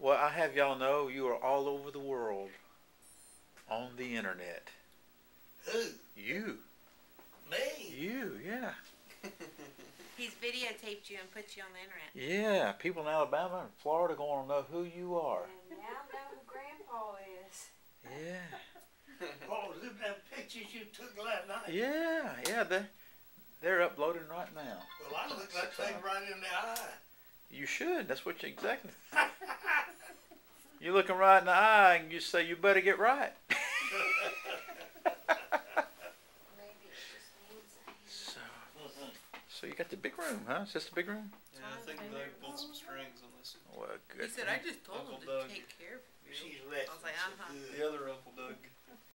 Well, I have y'all know you are all over the world on the internet. Who? You, Me? you, yeah, He's videotaped you and put you on the internet. yeah. People in Alabama and Florida going to know who you are. And now know who Grandpa is. Yeah, Oh, look at them pictures you took last night. yeah, yeah. They they're uploading right now. Well, I look like they right in the eye. You should. That's what you exactly. You're looking right in the eye, and you say you better get right. Maybe it just needs a hand. so, so you got the big room, huh? Is this the big room? Yeah, I think they pulled some strings on this. Well, He good. said, I just told him Uncle to Doug. take care of you. She's resting I was like, uh-huh.